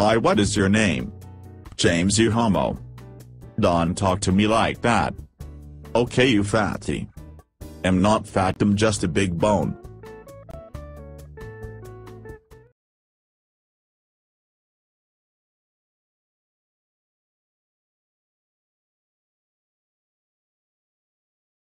Hi what is your name? James you homo. Don't talk to me like that. Okay you fatty. I'm not fat I'm just a big bone.